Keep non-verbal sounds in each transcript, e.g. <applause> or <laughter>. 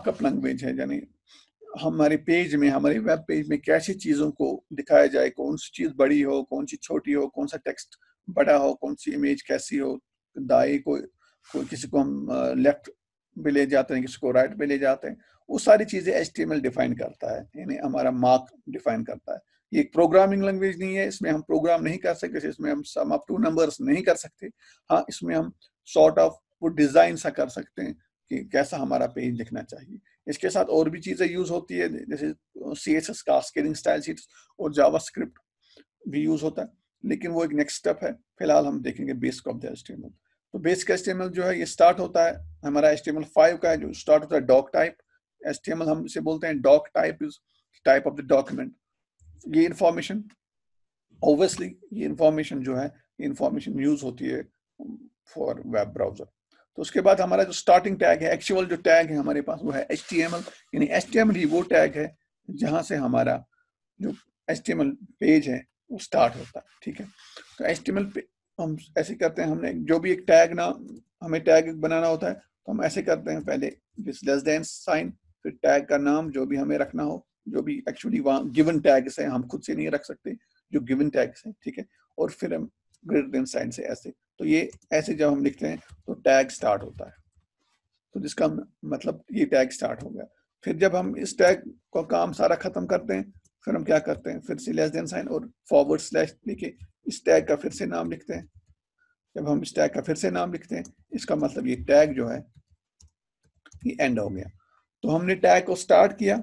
Markup language है यानी हमारे पेज में हमारे वेब पेज में कैसी चीज़ों को दिखाया जाए कौन सी चीज़ बड़ी हो कौन सी छोटी हो कौन सा टेक्स्ट बड़ा हो कौन सी इमेज कैसी हो दाई को, को किसी को हम लेफ़्ट पे ले जाते हैं किसी को राइट पे ले जाते हैं वो सारी चीज़ें एच डिफाइन करता है यानी हमारा मार्क डिफाइन करता है। ये एक प्रोग्रामिंग लैंग्वेज नहीं है इसमें हम प्रोग्राम नहीं कर सकते इसमें हम सम अप टू नंबर्स नहीं कर सकते। हाँ इसमें हम सॉर्ट ऑफ़ वो डिज़ाइन सा कर सकते हैं कि कैसा हमारा पेज दिखना चाहिए। इसके साथ और भी चीज़ें यूज़ होती है, जैसे सी एस एस का स्केलिंग स्टाइल शीट और जावा स्क्रिप्ट भी यूज़ होता है, लेकिन वो एक नेक्स्ट स्टेप है, फ़िलहाल हम देखेंगे बेसिक ऑफ़ द एच तो बेसिक एच जो है, ये स्टार्ट होता है, हमारा एच फाइव का है, जो स्टार्ट होता है डॉक टाइप एच हम इसे बोलते हैं doc type is type of the document ये इंफॉर्मेशन ऑब्वियसली ये इंफॉर्मेशन जो है इंफॉर्मेशन यूज़ होती है फॉर वेब ब्राउज़र तो उसके बाद हमारा जो स्टार्टिंग टैग है एक्चुअल जो टैग है हमारे पास, वो है एच यानी एच ही वो टैग है, जहाँ से हमारा जो एच पेज है, वो स्टार्ट होता है, ठीक है? तो एच पे हम ऐसे करते हैं, हमने जो भी एक टैग ना, हमें टैग बनाना होता है तो हम ऐसे करते हैं, पहले दिस लेस देन साइन फिर टैग का नाम जो भी हमें रखना हो, जो भी एक्चुअली वहाँ गिवन टैग से हम खुद से नहीं रख सकते, जो गिवन टैग से ठीक है? और फिर हम ग्रेटर देन साइन से ऐसे तो ये ऐसे जब हम लिखते हैं तो टैग स्टार्ट होता है। तो जिसका मतलब ये टैग स्टार्ट हो गया। फिर जब हम इस टैग का काम सारा खत्म करते हैं, फिर हम क्या करते हैं? फिर से लेस देन साइन और फॉरवर्ड स्लैश लिखे। इस टैग का फिर से नाम लिखते हैं। जब हम इस टैग का फिर से नाम लिखते हैं, इसका मतलब ये टैग जो है, ये एंड हो गया। तो हमने टैग को स्टार्ट किया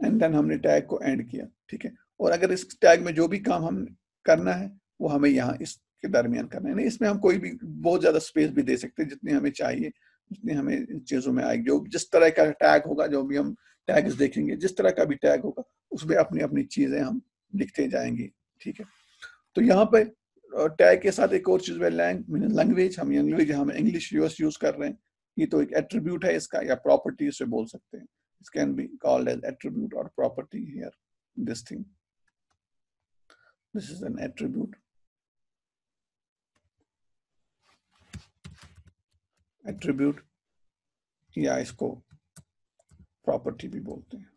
एंड देन हमने टैग को एंड किया, ठीक है? और अगर इस टैग में जो भी काम हम करना है, वो हमें यहाँ इसके दरमियान करना है। इसमें हम कोई भी, बहुत ज़्यादा स्पेस भी दे सकते हैं, जितनी हमें चाहिए, जितनी हमें इन चीज़ों में आएगी। जो जिस तरह का टैग होगा, जो भी हम टैग्स देखेंगे, जिस तरह का भी टैग होगा, उसमें अपनी अपनी चीज़ें हम लिखते जाएँगे, ठीक है? तो यहाँ पे टैग के साथ एक और चीज़ में लैंग्वेज हम लैंग्वेज हम इंग्लिश यूएस यूज़ कर रहे हैं। ये तो एक एट्रीब्यूट है इसका, या प्रॉपर्टी से बोल सकते हैं। This can be called as attribute और property here this thing this is an attribute. Attribute या इसको प्रॉपर्टी भी बोलते हैं।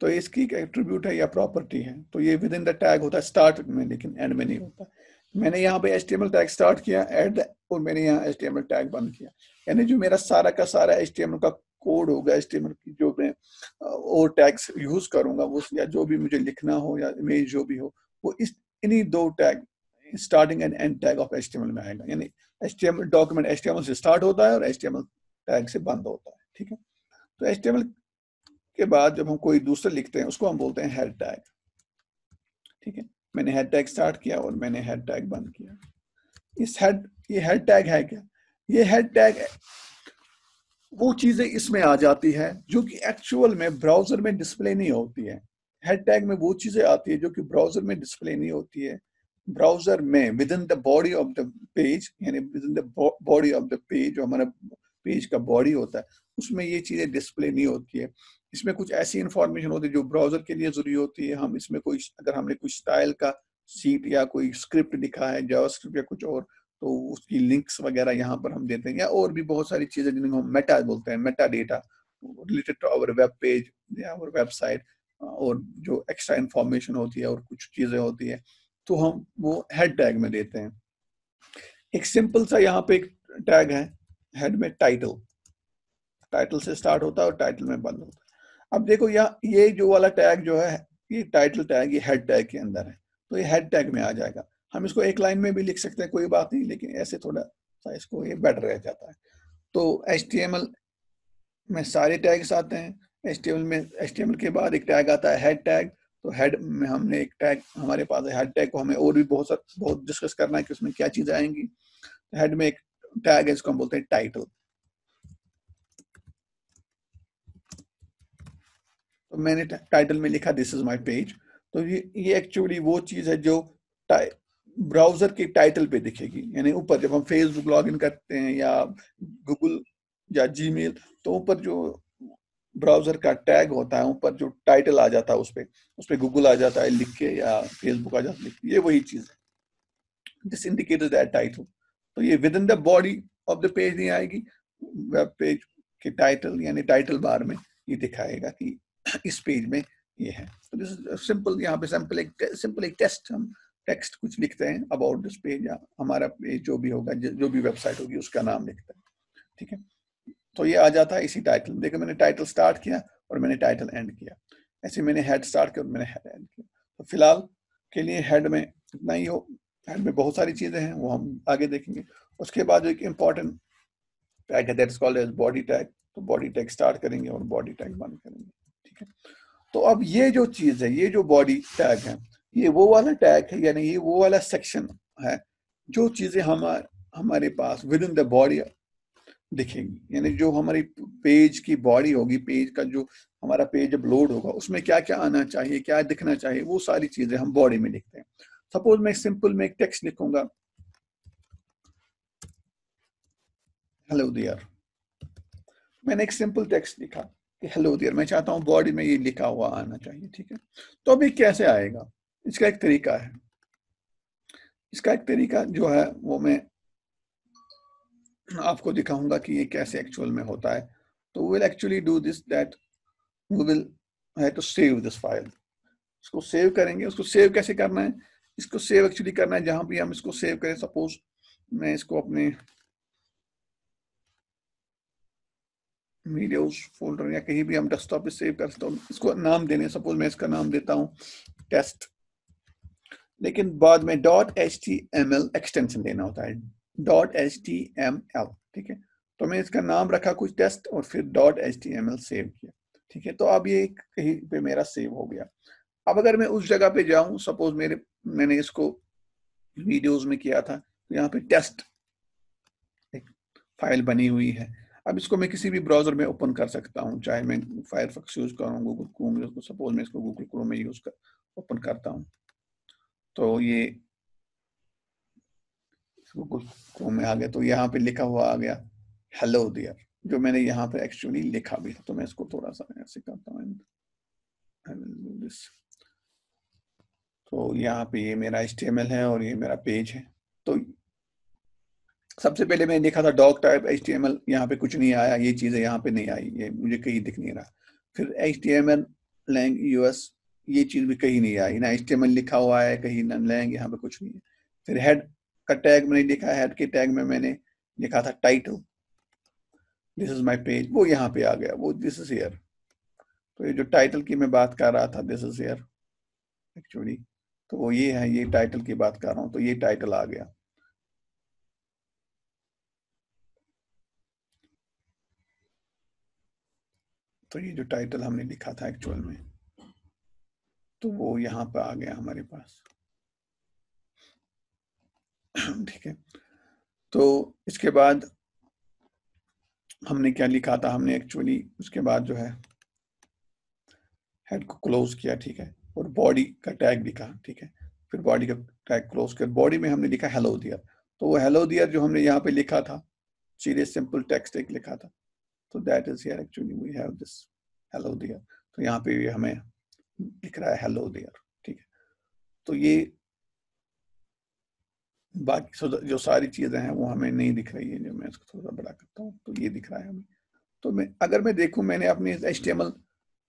तो इसकी एट्रीब्यूट है या प्रॉपर्टी है। तो ये विद इन द टैग होता है स्टार्ट में, लेकिन एंड में नहीं होता। मैंने यहाँ पे एच टैग स्टार्ट किया एड और मैंने यहाँ एच टैग बंद किया। यानी जो मेरा सारा का सारा एच का कोड होगा एच की जो मैं और टैग्स यूज़ करूँगा, वो या जो भी मुझे लिखना हो या इमेज जो भी हो, वो इस इन्हीं दो tag starting and end tag of H में आएगा। यानी एच डॉक्यूमेंट एच से स्टार्ट होता है और एच टैग से बंद होता है, ठीक है? तो एचटीएमएल के बाद जब हम कोई दूसरा लिखते हैं, उसको हम बोलते हैं हेड टैग ठीक है? मैंने हेड टैग स्टार्ट किया और मैंने हेड टैग बंद किया। इस हेड ये हेड टैग है क्या? ये हेड टैग वो चीज़ें इसमें आ जाती है जो कि एक्चुअल में ब्राउज़र में डिस्प्ले नहीं होती है। हेड टैग में वो चीज़ें आती है जो कि ब्राउज़र में डिस्प्ले नहीं होती है। ब्राउज़र में within the body of the page यानी within the body of the page जो हमारा पेज का बॉडी होता है, उसमें ये चीज़ें डिस्प्ले नहीं होती है। इसमें कुछ ऐसी इंफॉर्मेशन होती है जो ब्राउज़र के लिए ज़रूरी होती है। हम इसमें कोई, अगर हमने कोई स्टाइल का सीट या कोई स्क्रिप्ट लिखा है जावास्क्रिप्ट या कुछ और तो उसकी लिंक्स वगैरह यहाँ पर हम देते हैं। या और भी बहुत सारी चीज़ें जिनको हम मेटा बोलते हैं meta data related to our web page या आवर वेबसाइट और जो एक्स्ट्रा इंफॉर्मेशन होती है और कुछ चीज़ें होती है तो हम वो हेड टैग में देते हैं। एक सिंपल सा यहाँ पे एक टैग है हेड में टाइटल टाइटल से स्टार्ट होता है और टाइटल में बंद होता है। अब देखो यहाँ, ये जो वाला टैग जो है, ये टाइटल टैग ये हेड टैग के अंदर है तो ये हेड टैग में आ जाएगा। हम इसको एक लाइन में भी लिख सकते हैं, कोई बात नहीं, लेकिन ऐसे थोड़ा सा इसको ये बेटर रह जाता है। तो एचटीएमएल में सारे टैग्स आते हैं एच में एच के बाद एक टैग आता है हेड टैग तो हेड में हमने एक टैग हमारे पास है हेड टैग को हमें और भी बहुत सा, बहुत डिस्कस करना है कि उसमें क्या चीज़ें आएँगी. हेड में एक टैग है, इसको हम बोलते हैं टाइटल तो मैंने टाइटल में लिखा दिस इज़ माय पेज तो ये ये एक्चुअली वो चीज़ है जो ब्राउज़र के टाइटल पे दिखेगी. यानी ऊपर जब हम फेसबुक लॉग करते हैं या गूगल या जीमेल तो ऊपर जो ब्राउज़र का टैग होता है, ऊपर जो टाइटल आ जाता है उस पर उस पर गूगल आ जाता है लिख के या फेसबुक आ जाता है ये वही चीज़ है। दिस इंडिकेट दैट टाइटल तो ये within the body of the page नहीं आएगी वेब पेज के टाइटल यानी टाइटल बार में ये दिखाएगा कि इस पेज में ये है। तो दिस सिंपल यहाँ पे सिंपल एक सिंपल एक टेस्ट हम टेक्स्ट कुछ लिखते हैं अबाउट दिस पेज या हमारा पेज जो भी होगा, जो भी वेबसाइट होगी, उसका नाम लिखते हैं। ठीक है? तो ये आ जाता है इसी टाइटल देखो मैंने टाइटल स्टार्ट किया और मैंने टाइटल एंड किया। ऐसे मैंने हेड स्टार्ट किया और मैंने हेड एंड किया। तो फ़िलहाल के लिए हेड में इतना ही हो। हेड में बहुत सारी चीज़ें हैं, वो हम आगे देखेंगे। उसके बाद जो एक इंपॉर्टेंट टैग है that is called as body tag तो बॉडी टैग स्टार्ट करेंगे और बॉडी टैग बंद करेंगे। ठीक है? तो अब ये जो चीज़ है, ये जो बॉडी टैग है, ये वो वाला टैग है, यानी ये वो वाला सेक्शन है, जो चीज़ें हमारे हमारे पास विद इन द बॉडी दिखेंगी। यानी जो हमारी पेज की बॉडी होगी, पेज का जो हमारा पेज जब लोड होगा, उसमें क्या क्या आना चाहिए, क्या दिखना चाहिए, वो सारी चीज़ें हम बॉडी में लिखते हैं। सपोज़ मैं सिंपल में एक टेक्स्ट लिखूँगा। हेलो दियर मैंने एक सिंपल टेक्स्ट लिखा कि हेलो दियर मैं चाहता हूँ बॉडी में ये लिखा हुआ आना चाहिए, ठीक है? तो अभी कैसे आएगा? इसका एक तरीका है। इसका एक तरीका जो है, वो मैं आपको दिखाऊँगा कि ये कैसे एक्चुअल में होता है। तो will actually do this that we will have to save this file इसको सेव करेंगे, उसको सेव कैसे करना है? इसको सेव एक्चुअली करना है जहाँ भी हम इसको सेव करें। सपोज़ मैं इसको अपने वीडियोस फोल्डर या कहीं भी हम डेस्कटॉप पे सेव कर सकते हैं। इसको नाम देने सपोज़ मैं इसका नाम देता हूँ टेस्ट लेकिन बाद में dot H T M L extension देना होता है। Dot H T M L ठीक है? तो मैं इसका नाम रखा कुछ टेस्ट और फिर dot H T M L save किया, ठीक है? तो अब ये कहीं पे मेरा सेव हो गया। अब अगर मैं उस जगह पे जाऊँ सपोज़ मेरे, मैंने इसको वीडियोस में किया था तो यहाँ पे टेस्ट एक फ़ाइल बनी हुई है। अब इसको मैं किसी भी ब्राउज़र में ओपन कर सकता हूँ, चाहे मैं फायरफॉक्स यूज़ करूँ गूगल क्रोम सपोज़ मैं इसको गूगल क्रोम में यूज़ कर ओपन करता हूँ। तो ये गूगल क्रोम में आ गया तो यहाँ पे लिखा हुआ आ गया हेलो डियर जो मैंने यहाँ पे एक्चुअली लिखा भी था तो मैं इसको थोड़ा सा ऐसे करता हूँ तो यहाँ पे ये मेरा एचटीएमएल है और ये मेरा पेज है। तो सबसे पहले मैंने देखा था डॉग टाइप एच यहाँ पे कुछ नहीं आया, ये चीज़ें यहाँ पे नहीं आई, ये मुझे कहीं दिख नहीं रहा। फिर H T M L lang US ये चीज़ भी कहीं नहीं आई, ना एच लिखा हुआ है, कहीं ना लैंग यहाँ पे कुछ नहीं है। फिर हेड का टैग मैंने लिखा हेड के टैग में मैंने लिखा था title this is my page वो यहाँ पे आ गया, वो दिस इज़ हेयर तो ये जो टाइटल की मैं बात कर रहा था दिस इज़ हेयर एक्चुअली तो वो ये है, ये टाइटल की बात कर रहा हूँ तो ये टाइटल आ गया. तो ये जो टाइटल हमने लिखा था एक्चुअल में तो वो यहाँ पे आ गया हमारे पास. <coughs> ठीक है। तो इसके बाद हमने क्या लिखा था? हमने एक्चुअली उसके बाद जो है हेड को क्लोज किया, ठीक है, और बॉडी का टैग लिखा, ठीक है। फिर बॉडी का टैग क्लोज कर बॉडी में हमने लिखा हेलो दियर तो वो हेलो दियर जो हमने यहाँ पे लिखा था, सीधे सिंपल टेक्स्ट एक लिखा था। तो that is here actually we have this hello there तो यहाँ पे भी हमें लिख रहा है हेलो दियर ठीक है। तो ये बाकी जो सारी चीज़ें हैं वो हमें नहीं दिख रही है, जो मैं इसको थोड़ा बड़ा करता हूँ तो ये दिख रहा है हमें। तो मैं, अगर मैं देखूँ, मैंने अपने एच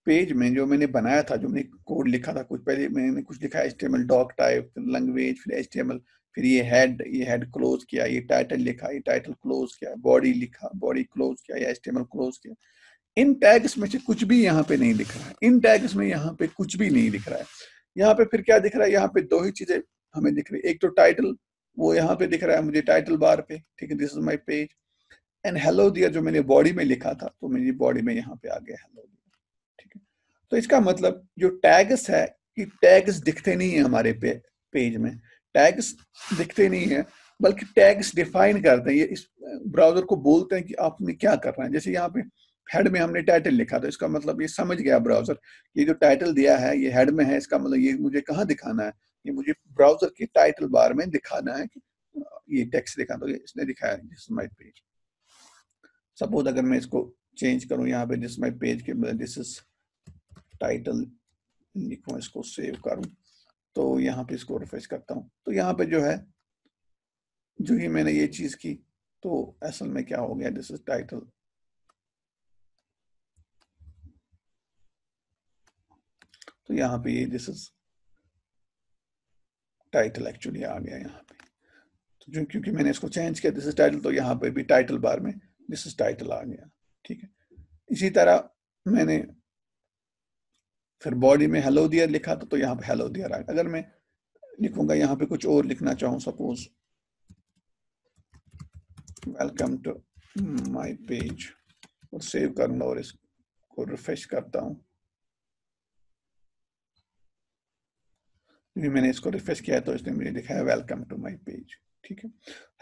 पेज में जो मैंने बनाया था, जो मैंने कोड लिखा था, कुछ पहले मैंने कुछ लिखा एच टी डॉक टाइप फिर लैंग्वेज फिर एचटीएमएल फिर ये हेड ये हेड क्लोज किया, ये टाइटल लिखा, ये टाइटल क्लोज किया बॉडी लिखा बॉडी क्लोज किया, या एच क्लोज किया। इन टैग्स में से कुछ भी यहाँ पे नहीं दिख रहा है। इन टैग्स में यहाँ पे कुछ भी नहीं दिख रहा है। यहाँ पे फिर क्या दिख रहा है? यहाँ पे दो ही चीज़ें हमें दिख रही है। एक तो टाइटल वो यहाँ पे दिख रहा है मुझे टाइटल बार पे ठीक है this is my page and hello दिया जो मैंने बॉडी में लिखा था तो मेरी बॉडी में यहाँ पे आ गया हेलो दिया ठीक है। तो इसका मतलब जो टैग्स है कि टैग्स दिखते नहीं है हमारे पे, पेज में। टैग्स दिखते नहीं है बल्कि टैग्स डिफाइन करते हैं। ये इस ब्राउज़र को बोलते हैं कि आपने क्या कर करना है। जैसे यहाँ पे हेड में हमने टाइटल लिखा था इसका मतलब ये समझ गया ब्राउज़र ये जो टाइटल दिया है ये हेड में है इसका मतलब ये मुझे कहाँ दिखाना है? ये मुझे ब्राउज़र की टाइटल बार में दिखाना है कि ये टेक्स्ट दिखा तो इसने दिखाया दिस माई पेज सपोज़ अगर मैं इसको चेंज करूँ यहाँ पे दिस माई पेज के दिस इज़ टाइटल लिखूं, इसको सेव करूँ तो यहाँ पे इसको रिफ्रेश करता हूँ। तो यहाँ पे जो है, जो ही मैंने ये चीज़ की तो असल में क्या हो गया दिस इज़ टाइटल तो यहाँ पे ये दिस इज़ टाइटल एक्चुअली आ गया यहाँ पे। तो जो क्योंकि मैंने इसको चेंज किया दिस इज़ टाइटल तो यहाँ पे भी टाइटल बार में दिस इज़ टाइटल आ गया ठीक है। इसी तरह मैंने फिर बॉडी में हेलो दियर लिखा तो, तो यहाँ पे हेलो दियर आ गया। अगर मैं लिखूँगा यहाँ पे कुछ और लिखना चाहूँ suppose welcome to my page और सेव करूँगा और इसको रिफ्रेश करता हूँ। मैंने इसको रिफ्रेश किया तो इसने मुझे दिखाया वेलकम टू माई पेज ठीक है?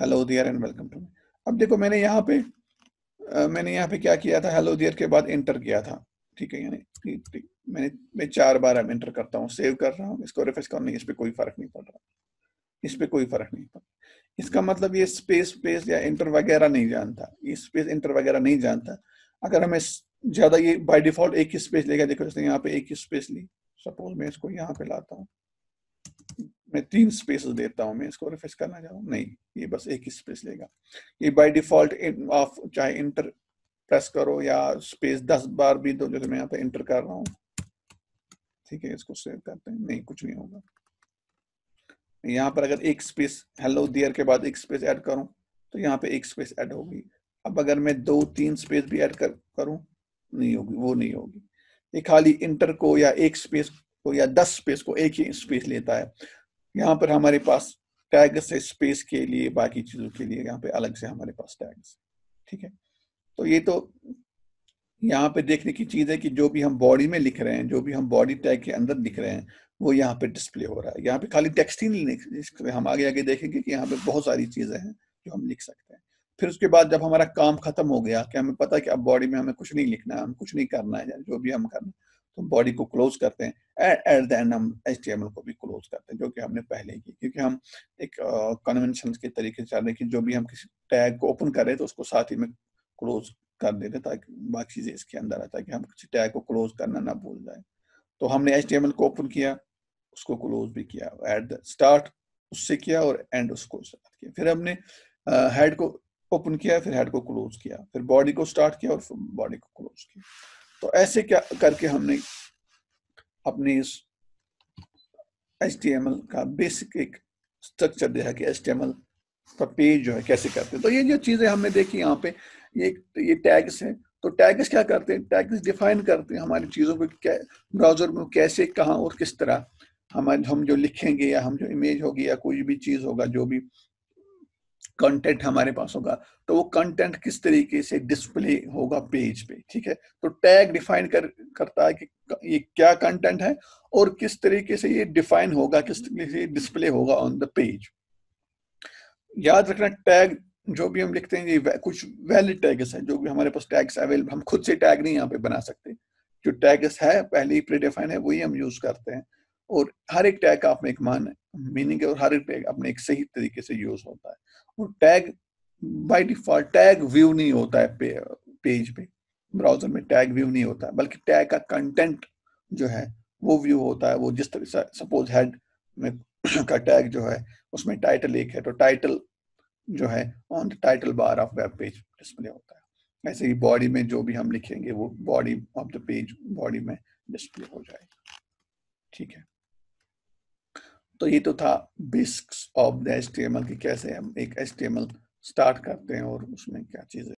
Hello there and welcome to my अब देखो मैंने यहाँ पे आ, मैंने यहाँ पे क्या किया था? हेलो दियर के बाद एंटर किया था। ठीक है यानी मैंने मैं चार बार अब एंटर करता हूँ सेव कर रहा हूँ इसको रिफ्रेश करने इस पर कोई फ़र्क नहीं पड़ रहा। इस पर कोई फ़र्क नहीं पड़ इसका मतलब ये स्पेस स्पेस या इंटर वगैरह नहीं जानता। ये स्पेस इंटर वगैरह नहीं जानता। अगर हमें ज़्यादा ये बाय डिफ़ॉल्ट एक ही स्पेस लेगा देखो इसने यहाँ पे एक ही स्पेस ली। सपोज़ मैं इसको यहाँ पे लाता हूँ। मैं तीन स्पेस देता हूँ, मैं इसको रिफ्रेश करना चाहूँ नहीं, ये बस एक ही स्पेस लेगा। ये बाय डिफ़ॉल्ट ऑफ़ चाहे इंटर प्रेस करो या स्पेस दस बार भी दो, जैसे मैं यहाँ पे इंटर कर रहा हूँ। ठीक है, इसको सेव करते हैं। नहीं, कुछ नहीं होगा। यहाँ पर अगर एक स्पेस हेलो दियर के बाद एक स्पेस ऐड करूँ तो यहाँ पे एक स्पेस ऐड होगी। अब अगर मैं दो, तीन स्पेस भी ऐड कर, करूँ, नहीं होगी, वो नहीं होगी। ये खाली इंटर को या एक स्पेस को या दस स्पेस को एक ही स्पेस लेता है। यहाँ पर हमारे पास टैग्स है स्पेस के लिए, बाकी चीज़ों के लिए, यहाँ पे अलग से हमारे पास टैग्स ठीक है? तो ये तो यहाँ पे देखने की चीज़ है कि जो भी हम बॉडी में लिख रहे हैं, जो भी हम बॉडी टैग के अंदर लिख रहे हैं, वो यहाँ पे डिस्प्ले हो रहा है। यहाँ पे खाली टेक्स्ट ही नहीं लिख रहे हम आगे आगे देखेंगे कि यहाँ पे बहुत सारी चीज़ें हैं जो हम लिख सकते हैं। फिर उसके बाद जब हमारा काम खत्म हो गया, कि हमें पता है कि अब बॉडी में हमें कुछ नहीं लिखना है, हम कुछ नहीं करना है, जो भी हम करना तो बॉडी को क्लोज करते हैं एट द एंड हम एचटीएमएल को भी क्लोज करते हैं जो कि हमने पहले की। क्योंकि हम एक कन्वेंशन uh, के तरीके से चल रहे हैं कि जो भी हम किसी टैग को ओपन कर रहे तो उसको साथ ही में क्लोज कर देते ताकि बाकी चीज़ें इसके अंदर आता है कि हम किसी टैग को क्लोज करना ना भूल जाए। तो हमने एच को ओपन किया उसको क्लोज भी किया एट द स्टार्ट उससे किया और एंड उसको स्टार्ट किया। फिर हमने हेड को ओपन किया फिर हेड को क्लोज किया फिर बॉडी को स्टार्ट किया और बॉडी को क्लोज किया। तो ऐसे क्या करके हमने अपनी इस एच का बेसिक एक स्ट्रक्चर देखा कि एच का पेज जो है कैसे करते हैं। तो ये जो चीज़ें हमने देखी यहाँ पे, ये ये टैग्स हैं। तो टैग्स क्या करते हैं? टैग्स डिफाइन करते हैं हमारी चीज़ों को ब्राउज़र में कैसे, कहाँ और किस तरह। हमारे, हम जो लिखेंगे या हम जो इमेज होगी या कोई भी चीज़ होगा, जो भी कंटेंट हमारे पास होगा। तो वो कंटेंट किस तरीके से डिस्प्ले होगा पेज पे, ठीक है? तो टैग डिफाइन कर, करता है कि ये क्या कंटेंट है और किस तरीके से ये डिफाइन होगा, किस तरीके से डिस्प्ले होगा ऑन द पेज याद रखना टैग जो भी हम लिखते हैं, ये कुछ वैलिड टैग्स है, जो भी हमारे पास टैग्स अवेलेबल हम खुद से टैग नहीं यहाँ पे बना सकते। जो टैग्स है, पहले ही प्रीडिफाइन है, वही हम यूज़ करते हैं। और हर एक टैग का अपने एक मान है मीनिंग है और हर एक टैग अपने एक सही तरीके से यूज़ होता है। और tag by default tag view नहीं होता है पे, पेज पे। ब्राउज़र में टैग व्यू नहीं होता है बल्कि टैग का कंटेंट जो है वो व्यू होता है। वो जिस तरह से सपोज़ हेड में <clears throat> का टैग जो है उसमें टाइटल एक है तो टाइटल जो है on the title bar of web page display होता है। ऐसे ही बॉडी में जो भी हम लिखेंगे वो body of the page body में डिस्प्ले हो जाएगा। ठीक है। तो ये तो था बेसिक्स ऑफ़ द एच की कैसे हम एक एच स्टार्ट करते हैं और उसमें क्या चीज़ें